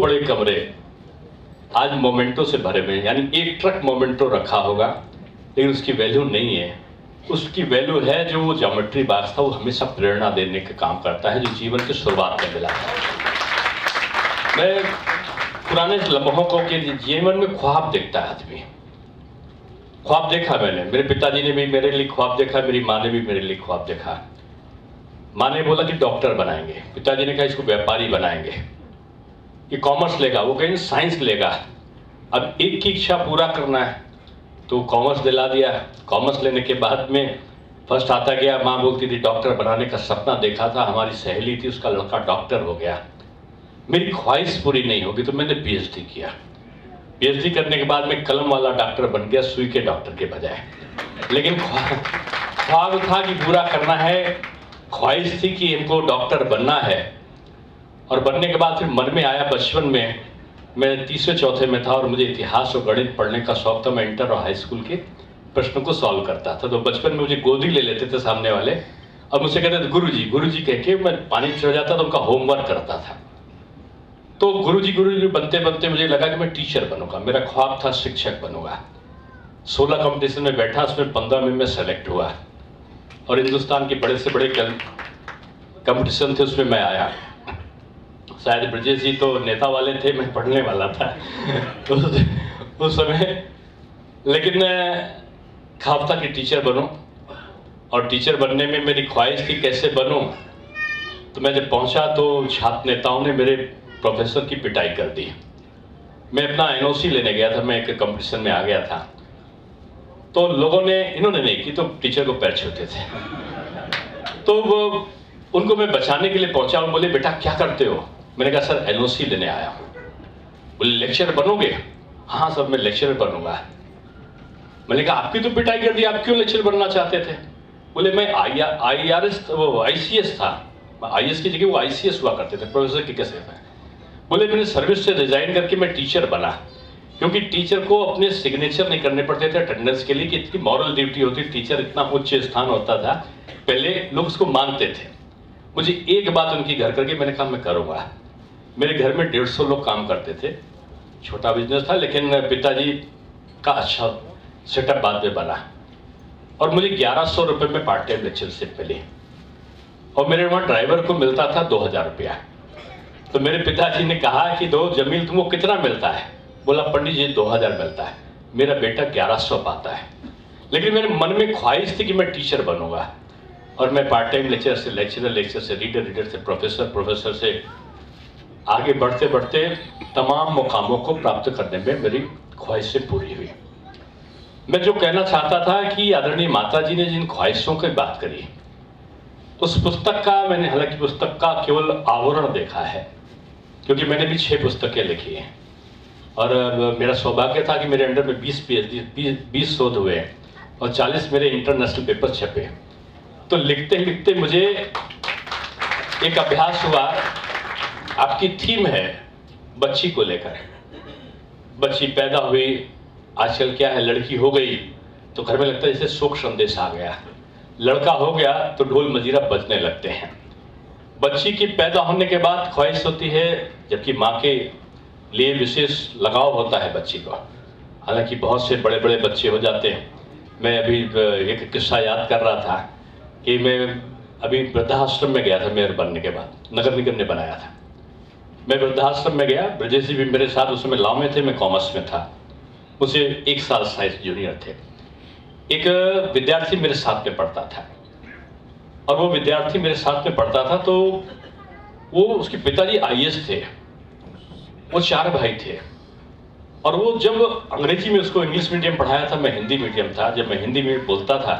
बड़े कमरे। आज मोमेंटो से भरे हुए यानी एक ट्रक मोमेंटो रखा होगा, लेकिन उसकी वैल्यू नहीं है। उसकी वैल्यू है जो वो ज्योमेट्री बॉक्स था, वो हमेशा प्रेरणा देने का काम करता है, जो जीवन की शुरुआत में मिला था। मैं पुराने लम्हों को के जीवन में ख्वाब देखता है आदमी। ख्वाब देखा मैंने। मेरे पिताजी ने भी मेरे लिए ख्वाब देखा, मेरी माँ ने भी मेरे लिए ख्वाब देखा। माँ ने बोला कि डॉक्टर बनाएँगे। पिताजी ने कहा इसको व्यापारी बनाएँगे। ये कॉमर्स लेगा, वो कहीं साइंस लेगा। अब एक की इच्छा पूरा करना है तो कॉमर्स दिला दिया कॉमर्स लेने के बाद में फ़र्स्ट आता गया, माँ बोलती थी, डॉक्टर बनाने का सपना देखा था, हमारी सहेली थी, उसका लड़का डॉक्टर हो गया। मेरी ख्वाहिश पूरी नहीं होगी तो मैंने पीएचडी किया। पीएचडी करने के बाद में कलम वाला डॉक्टर बन गया, सुई के डॉक्टर के बजाय। लेकिन ख्वाब था कि पूरा करना है। ख्वाहिश थी कि इनको डॉक्टर बनना है। और बनने के बाद फिर मन में आया बचपन में। मैं तीसरे चौथे में था और मुझे इतिहास और गणित पढ़ने का शौक था। मैं इंटर और हाई स्कूल के प्रश्नों को सॉल्व करता था। तो बचपन में मुझे गोदी ले लेते थे सामने वाले। और मुझसे कहते थे गुरु जी गुरु जी कह के मैं पानी चढ़ जाता तो उनका होमवर्क करता था। तो गुरु जी गुरु जी बनते बनते मुझे लगा कि मैं टीचर बनूँगा। मेरा ख्वाब था शिक्षक बनूँगा। सोलह कंपटीशन में बैठा, उसमें पंद्रह में मैं सेलेक्ट हुआ। और हिंदुस्तान के बड़े से बड़े कंपटीशन थे, उसमें मैं आया। शायद ब्रजेश जी तो नेता वाले थे मैं पढ़ने वाला था। उस, उस समय लेकिन था कि टीचर बनूं और टीचर बनने में मेरी ख्वाहिश थी कैसे बनूं। तो मैं जब पहुँचा तो छात्र नेताओं ने मेरे प्रोफेसर की पिटाई कर दी। मैं अपना एनओसी लेने गया था मैं एक कंपटीशन में आ गया था। तो लोगों ने इन्होंने नहीं की तो टीचर को पैर छूते थे। तो वो उनको मैं बचाने के लिए पहुँचा और बोले बेटा क्या करते हो? मैंने कहा, सर एनओसी लेने आया हूँ। बोले लेक्चर बनोगे? हाँ सर, मैं लेक्चर बनूँगा। मैंने कहा, आपकी तो पिटाई कर दी, आप क्यों लेक्चर बनना चाहते थे? बोले, मैं आई आर एस वो आई सी एस था। आई एस की जगह वो आई सी एस हुआ करते थे, प्रोफेसर की कैसे था बोले, मैंने सर्विस से रिजाइन करके मैं टीचर बना, क्योंकि टीचर को अपने सिग्नेचर नहीं करने पड़ते थे अटेंडेंस के लिए कि इतनी मॉरल ड्यूटी होती टीचर इतना उच्च स्थान होता था, पहले लोग उसको मानते थे। मुझे एक बात उनकी घर करके मैंने कहा, मैं करूँगा। मेरे घर में डेढ़ सौ लोग काम करते थे। छोटा बिज़नेस था, लेकिन पिताजी का अच्छा सेटअप बाद में बना। और मुझे ग्यारह सौ रुपये में पार्ट टाइम लेक्चरशिप मिली। और मेरे वहाँ ड्राइवर को मिलता था दो हज़ार रुपया। तो मेरे पिताजी ने कहा कि दो जमील तुमको कितना मिलता है? बोला, पंडित जी, दो हज़ार मिलता है। मेरा बेटा ग्यारह सौ पाता है। लेकिन मेरे मन में ख्वाहिश थी कि मैं टीचर बनूँगा। और मैं पार्ट टाइम लेक्चर से लेक्चरर लेक्चर से रीडर रीडर से प्रोफेसर प्रोफेसर से आगे बढ़ते बढ़ते तमाम मुकामों को प्राप्त करने में मेरी ख्वाहिशें पूरी हुई। मैं जो कहना चाहता था कि आदरणीय माता जी ने जिन ख्वाहिशों की बात करी, उस पुस्तक का मैंने, हालाँकि पुस्तक का केवल आवरण देखा है, क्योंकि मैंने भी छह पुस्तकें लिखी हैं। और मेरा सौभाग्य था कि मेरे अंडर में 20 पीएचडी 20 शोध हुए और 40 मेरे इंटरनेशनल पेपर छपे तो लिखते लिखते मुझे एक अभ्यास हुआ आपकी थीम है बच्ची को लेकर। बच्ची पैदा हुई, आजकल क्या है, लड़की हो गई तो घर में लगता है जैसे शोक संदेश आ गया। लड़का हो गया तो ढोल मजीरा बजने लगते हैं। बच्ची की पैदा होने के बाद ख्वाहिश होती है, जबकि माँ के लिए विशेष लगाव होता है बच्ची को। हालाँकि बहुत से बड़े बड़े बच्चे हो जाते हैं। मैं अभी एक किस्सा याद कर रहा था कि मैं अभी वृद्धाश्रम में गया था मेयर बनने के बाद, नगर निगम ने बनाया था। मैं वृद्धाश्रम में गया, ब्रजेश जी भी मेरे साथ उस समय लाव में थे, मैं कॉमर्स में था। उसे एक साल साइज़ जूनियर थे। एक विद्यार्थी मेरे साथ में पढ़ता था। और वो विद्यार्थी मेरे साथ में पढ़ता था तो वो उसके पिताजी आई थे। वो चार भाई थे। और वो जब अंग्रेज़ी में उसको इंग्लिश मीडियम पढ़ाया था, मैं हिंदी मीडियम था। जब मैं हिंदी में बोलता था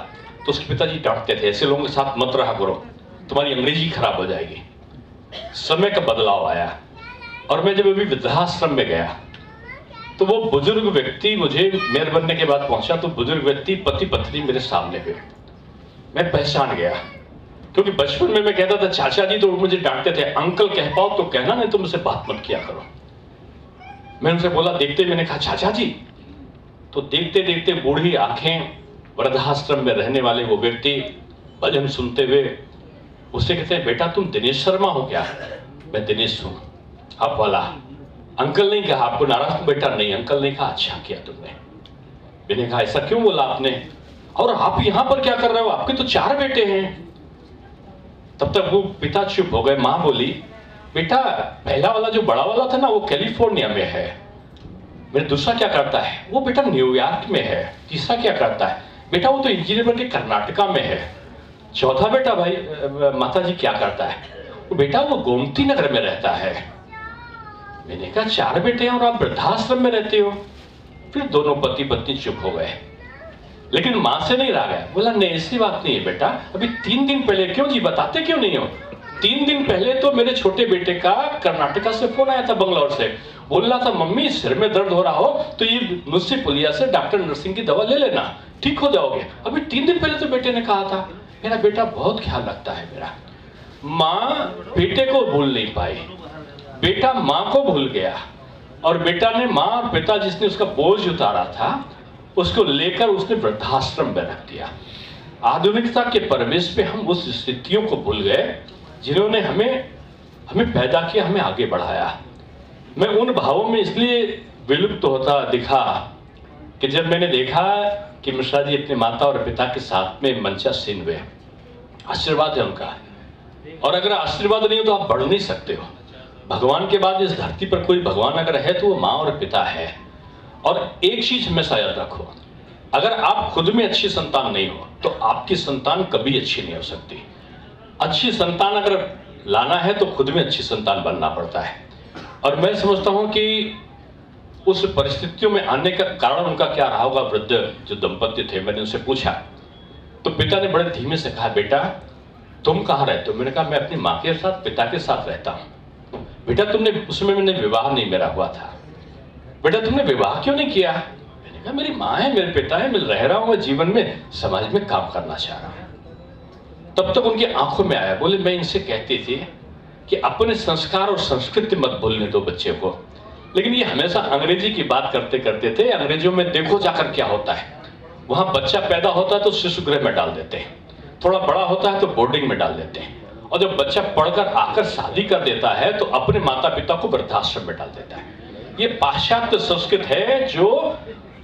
तो उसके पिताजी डांटते थे, ऐसे लोगों के साथ मत रहा करो, तुम्हारी अंग्रेज़ी खराब हो जाएगी। समय का बदलाव आया। और मैं जब अभी वृद्धाश्रम में गया तो वो बुज़ुर्ग व्यक्ति मुझे मेयर बनने के बाद पहुँचा तो बुज़ुर्ग व्यक्ति पति पत्नी मेरे सामने हुए मैं पहचान गया, क्योंकि बचपन में मैं कहता था, चाचा जी तो मुझे डांटते थे, अंकल कह पाओ तो कहना, नहीं तो मुझसे बात मत किया करो। मैं उनसे बोला, देखते मैंने कहा, चाचा जी? तो देखते देखते बूढ़ी आँखें, वृद्धाश्रम में रहने वाले वो व्यक्ति, भजन सुनते हुए उससे कहते बेटा, तुम दिनेश शर्मा हो क्या? मैं दिनेश हूँ। अब वाला, अंकल नहीं कहा, आपको नाराज़ तो बेटा नहीं, अंकल ने कहा अच्छा किया तुमने। मैंने कहा, ऐसा क्यों बोला आपने? और आप यहाँ पर क्या कर रहे हो? आपके तो चार बेटे हैं। तब तक वो पिता चुप हो गए। माँ बोली, बेटा, पहला वाला जो बड़ा वाला था ना, वो कैलिफ़ोर्निया में है। मेरे दूसरा क्या करता है? वो बेटा न्यूयॉर्क में है। तीसरा क्या करता है? बेटा, वो तो इंजीनियर बन के कर्नाटका में है। चौथा बेटा भाई माता जी क्या करता है? वो बेटा, वो गोमती नगर में रहता है। मैंने कहा, चार बेटे हैं और आप वृद्धाश्रम में रहते हो। फिर दोनों पति पत्नी चुप हो गए। लेकिन माँ से नहीं रहा गया बोला, नहीं, ऐसी बात नहीं है बेटा। अभी तीन दिन पहले क्यों जी? बताते क्यों नहीं हो? तीन दिन पहले तो मेरे छोटे बेटे का कर्नाटका से फ़ोन आया था बंगलौर से। बोल रहा था, मम्मी, सिर में दर्द हो रहा हो तो ये मुझसे पुलिया से डॉक्टर नर्सिंग की दवा ले लेना। ठीक हो जाओगे? अभी तीन दिन पहले तो बेटे ने कहा था। मेरा बेटा बहुत ख्याल रखता है मेरा। माँ बेटे को भूल नहीं पाई। बेटा माँ को भूल गया। और बेटा ने माँ और पिता जिसने उसका बोझ उतारा था, उसको लेकर उसने वृद्धाश्रम में रख दिया। आधुनिकता के परवेश पे हम उस स्थितियों को भूल गए, जिन्होंने हमें हमें पैदा किया, हमें आगे बढ़ाया। मैं उन भावों में इसलिए विलुप्त होता दिखा कि जब मैंने देखा कि मिश्रा जी अपने माता और पिता के साथ में मंचा सीन हुए। आशीर्वाद है उनका। और अगर आशीर्वाद नहीं हो तो आप बढ़ नहीं सकते हो। भगवान के बाद इस धरती पर कोई भगवान अगर है तो वो माँ और पिता है। और एक चीज़ हमेशा याद रखो, अगर आप खुद में अच्छी संतान नहीं हो तो आपकी संतान कभी अच्छी नहीं हो सकती। अच्छी संतान अगर लाना है तो खुद में अच्छी संतान बनना पड़ता है। और मैं समझता हूँ कि उस परिस्थितियों में आने का कारण उनका क्या रहा होगा, वृद्ध जो दंपत्ति थे, मैंने उनसे पूछा। तो पिता ने बड़े धीमे से कहा, बेटा, तुम कहाँ रहते हो? मैंने कहा, मैं अपनी माँ के साथ, पिता के साथ रहता हूँ। बेटा, तुमने उसमें मैंने विवाह नहीं मेरा हुआ था। बेटा, तुमने विवाह क्यों नहीं किया? मैंने कहा, मेरी माँ है, मेरे पिता है, मैं रह रहा हूँ जीवन में, समाज में काम करना चाह रहा हूँ। तब तक उनकी आँखों में आया। बोले, मैं इनसे कहती थी कि अपने संस्कार और संस्कृति मत भूलने दो बच्चे को। लेकिन ये हमेशा अंग्रेज़ी की बात करते करते थे। अंग्रेजियों में देखो जाकर क्या होता है। वहाँ बच्चा पैदा होता है तो शिशु गृह में डाल देते हैं। थोड़ा बड़ा होता है तो बोर्डिंग में डाल देते हैं। और जब बच्चा पढ़कर आकर शादी कर देता है तो अपने माता पिता को वृद्धाश्रम में डाल देता है। ये पाश्चात्य संस्कृत है जो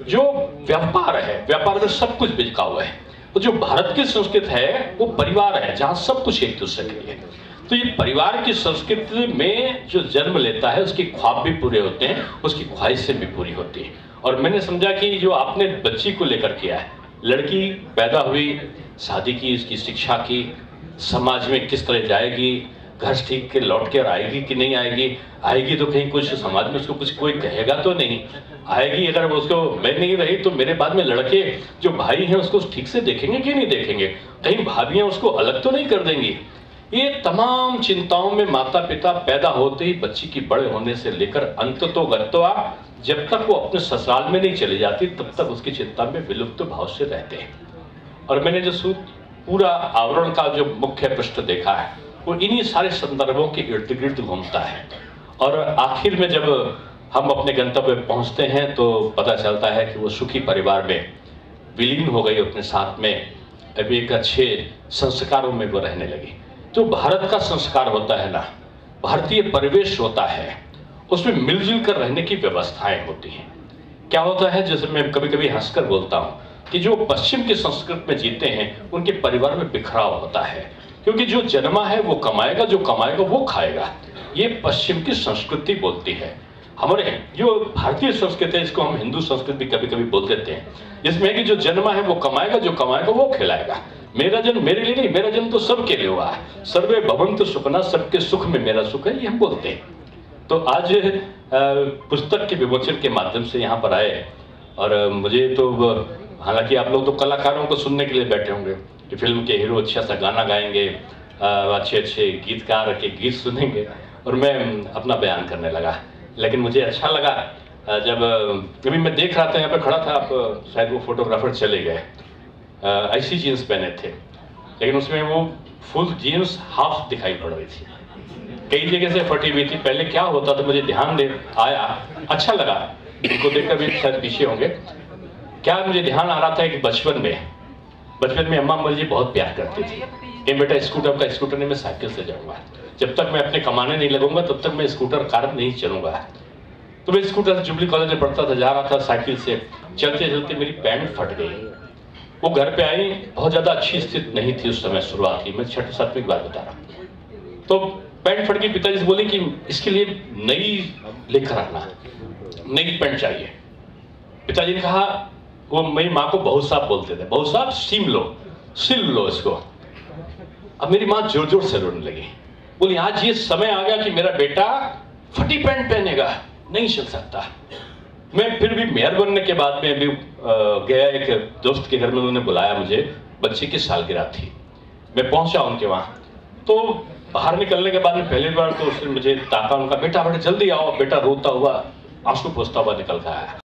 जो व्यापार है। व्यापार में सब कुछ बिजका हुआ है। तो जो भारत की संस्कृत है, वो परिवार है, जहाँ सब कुछ एक दूसरे के लिए। तो ये परिवार की संस्कृति में जो जन्म लेता है, उसके ख्वाब भी पूरे होते हैं, उसकी ख्वाहिशें भी पूरी होती है। और मैंने समझा कि जो आपने बच्ची को लेकर किया है, लड़की पैदा हुई, शादी की, उसकी शिक्षा की समाज में किस तरह जाएगी, घर ठीक के लौट कर आएगी कि नहीं आएगी? आएगी तो कहीं कुछ समाज में उसको कुछ कोई कहेगा तो नहीं। आएगी अगर उसको, मैं नहीं रही तो मेरे बाद में लड़के जो भाई हैं उसको ठीक से देखेंगे कि नहीं देखेंगे? कहीं भाभियाँ उसको अलग तो नहीं कर देंगी? ये तमाम चिंताओं में माता पिता पैदा होते ही बच्ची की बड़े होने से लेकर अंत तो गत्वा जब तक वो अपने ससुराल में नहीं चली जाती, तब तक उसकी चिंता में विलुप्त भाव से रहते हैं। और मैंने जो पूरा आवरण का जो मुख्य पृष्ठ देखा है, वो इन्हीं सारे संदर्भों के इर्द गिर्द घूमता है। और आखिर में जब हम अपने गंतव्य पहुँचते हैं तो पता चलता है कि वो सुखी परिवार में विलीन हो गई अपने साथ में। अभी एक अच्छे संस्कारों में वो रहने लगी। जो भारत का संस्कार होता है ना, भारतीय परिवेश होता है, उसमें मिलजुल कर रहने की व्यवस्थाएँ होती हैं। क्या होता है, जैसे मैं कभी कभी हंसकर बोलता हूँ कि जो पश्चिम की संस्कृति में जीते हैं, उनके परिवार में बिखराव होता है। क्योंकि जो जन्मा है, वो कमाएगा, जो कमाएगा, वो खाएगा। ये पश्चिम की संस्कृति बोलती है। हमारे जो भारतीय संस्कृति है, इसको हम हिंदू संस्कृति भी कभी कभी बोल देते हैं। जिसमें कि जो जन्मा है, वो कमाएगा, जो कमाएगा, वो खिलाएगा। मेरा जन्म मेरे लिए नहीं, मेरा जन्म तो सबके लिए हुआ है। सर्वे भवंत सुखना, सबके सुख में मेरा सुख है, ये हम बोलते हैं। तो आज पुस्तक के विमोचन के माध्यम से यहाँ पर आए और मुझे तो हालाँकि आप लोग तो कलाकारों को सुनने के लिए बैठे होंगे कि फ़िल्म के हीरो अच्छा सा गाना गाएँगे अच्छे अच्छे गीतकार के गीत सुनेंगे, और मैं अपना बयान करने लगा। लेकिन मुझे अच्छा लगा जब, कभी मैं देख रहा था, यहाँ पे खड़ा था, आप, शायद वो फोटोग्राफर चले गए। ऐसी जीन्स पहने थे, लेकिन उसमें वो फुल जीन्स हाफ़ दिखाई पड़ रही थी। कई जगह से फटी हुई थी, पहले क्या होता था मुझे ध्यान दे आया अच्छा लगा। इनको देखकर भी शायद पीछे होंगे। क्या मुझे ध्यान आ रहा था कि बचपन में बचपन में अम्मा मुझे बहुत प्यार करती थी कि बेटा, स्कूटर का स्कूटर नहीं, मैं साइकिल से जाऊँगा। जब तक मैं अपने कमाने नहीं लगूँगा, तब तक मैं स्कूटर कार नहीं चलूँगा। तो मैं स्कूटर जुबली कॉलेज में पढ़ता था, जा रहा था साइकिल से। चलते चलते मेरी पैंट फट गई। वो घर पे आई, बहुत ज़्यादा अच्छी स्थिति नहीं थी उस समय शुरुआत की। मैं छठे सातवीं की बात बता रहा तो पैंट फट गई, पिताजी से बोले कि इसके लिए नई लेकर आना, नई पैंट चाहिए। पिताजी ने कहा वो मेरी माँ को बहुत साहब बोलते थे, बहुत साहब सिम लो, सिल लो इसको। अब मेरी माँ ज़ोर ज़ोर से रोने लगी। बोली, आज ये समय आ गया कि मेरा बेटा फटी पैंट पहनेगा, नहीं चल सकता। मैं फिर भी मेयर बनने के बाद में अभी गया एक दोस्त के घर में, उन्होंने बुलाया मुझे, बच्चे की सालगिरह थी। मैं पहुँचा उनके वहाँ। तो बाहर निकलने के बाद में पहली बार तो उसने मुझे ताका उनका, बेटा, बड़े जल्दी आओ, बेटा रोता हुआ, आँसू पोसता हुआ निकल कर आया